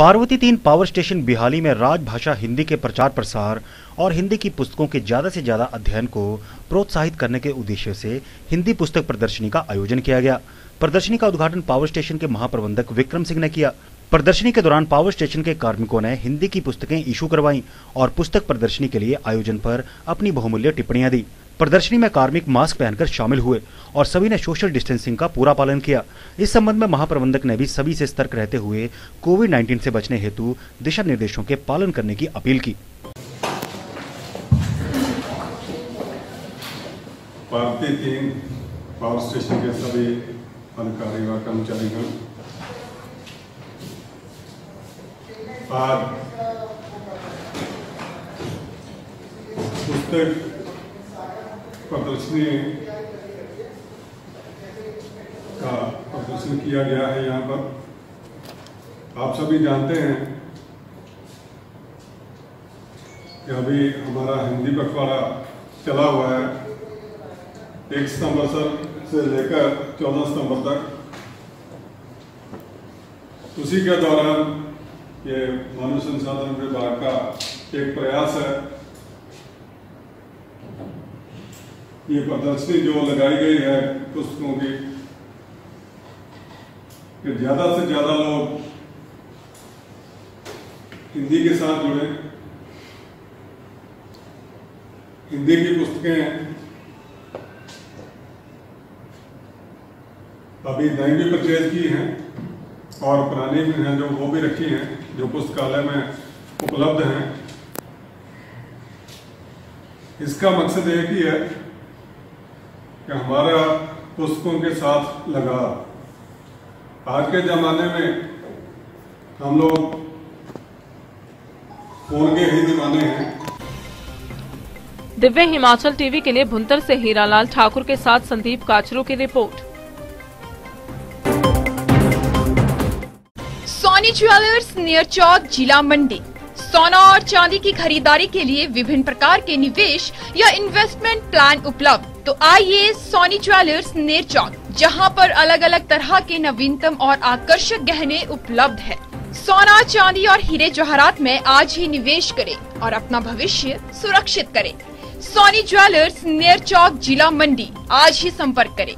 पार्वती तीन power station बिहाली में राजभाषा हिंदी के प्रचार प्रसार और हिंदी की पुस्तकों के ज़्यादा से ज़्यादा अध्ययन को प्रोत्साहित करने के उद्देश्य से हिंदी पुस्तक प्रदर्शनी का आयोजन किया गया। प्रदर्शनी का उद्घाटन पावर स्टेशन के महाप्रबंधक विक्रम सिंह ने किया। प्रदर्शनी के दौरान पावर स्टेशन के कार्मिकों ने हिंदी की पुस्तकें इशू करवाईं और पुस्तक प्रदर्शनी के लिए आयोजन पर अपनी बहुमूल्य टिप्पणियाँ दी। प्रदर्शनी में कार्मिक मास्क पहनकर शामिल हुए और सभी ने सोशल डिस्टेंसिंग का पूरा पालन किया। इस संबंध में महाप्रबंधक ने भी सभी से सतर्क रहते हुए कोविड 19 से बचने हेतु दिशा निर्देशों के पालन करने की अपील की। भारतीय पावर स्टेशन के सभी अधिकारी व आज पुस्तक प्रदर्शनी का प्रदर्शन किया गया है यहाँ पर। आप सभी जानते हैं कि अभी हमारा हिंदी पखवाड़ा चला हुआ है। एक सितंबर से लेकर चौदह सितंबर तक। उसी के दौरान ये मानव संसाधन विभाग का एक प्रयास है ये प्रदर्शनी जो लगाई गई है पुस्तकों की, कि ज़्यादा से ज़्यादा लोग हिंदी के साथ जुड़े। हिंदी की पुस्तकें अभी नई भी परचेज की हैं और पुरानी भी हैं, जो वो भी रखी हैं, जो पुस्तकालय में उपलब्ध हैं। इसका मकसद एक ही है कि हमारा पुस्तकों के साथ लगा। आज के जमाने में हम लोग फ़ोन के ही दीवाने हैं। दिव्य हिमाचल टीवी के लिए भुंतर से हीरालाल ठाकुर के साथ संदीप काचरू की रिपोर्ट। सोनी ज्वेलर्स नियर चौक जिला मंडी। सोना और चांदी की खरीदारी के लिए विभिन्न प्रकार के निवेश या इन्वेस्टमेंट प्लान उपलब्ध। तो आइए सोनी ज्वेलर्स नेर चौक जहाँ पर अलग अलग तरह के नवीनतम और आकर्षक गहने उपलब्ध है। सोना, चांदी और हीरे जवाहरात में आज ही निवेश करें और अपना भविष्य सुरक्षित करें। सोनी ज्वेलर्स नेर चौक जिला मंडी, आज ही संपर्क करें।